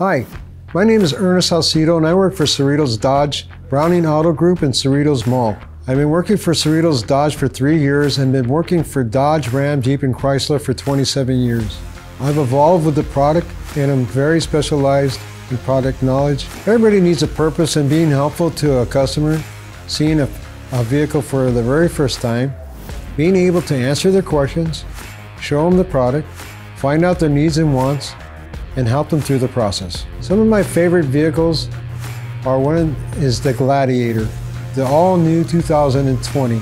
Hi, my name is Ernest Saucedo and I work for Cerritos Dodge, Browning Auto Group, and Cerritos Mall. I've been working for Cerritos Dodge for three years and been working for Dodge, Ram, Jeep, and Chrysler for 27 years. I've evolved with the product and I'm very specialized in product knowledge. Everybody needs a purpose and being helpful to a customer, seeing a, a vehicle for the very first time, being able to answer their questions, show them the product, find out their needs and wants, and help them through the process. Some of my favorite vehicles are one is the Gladiator. The all-new 2020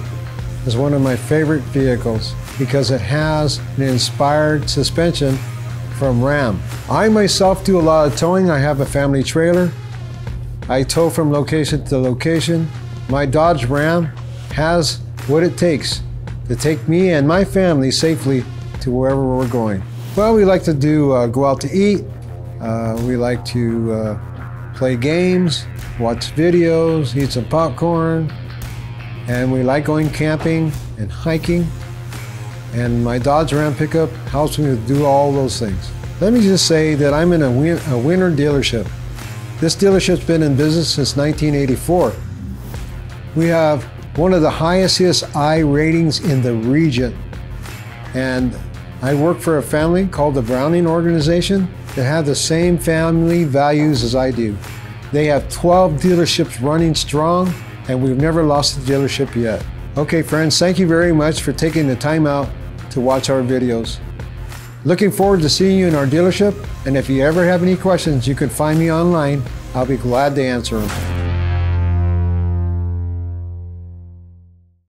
is one of my favorite vehicles because it has an inspired suspension from Ram. I myself do a lot of towing. I have a family trailer. I tow from location to location. My Dodge Ram has what it takes to take me and my family safely to wherever we're going. Well, we like to do uh, go out to eat. Uh, we like to uh, play games, watch videos, eat some popcorn, and we like going camping and hiking. And my Dodge Ram pickup helps me to do all those things. Let me just say that I'm in a, win a winner dealership. This dealership's been in business since 1984. We have one of the highest CSI ratings in the region. And I work for a family called the Browning Organization that have the same family values as I do. They have 12 dealerships running strong, and we've never lost a dealership yet. Okay, friends, thank you very much for taking the time out to watch our videos. Looking forward to seeing you in our dealership, and if you ever have any questions, you can find me online. I'll be glad to answer them.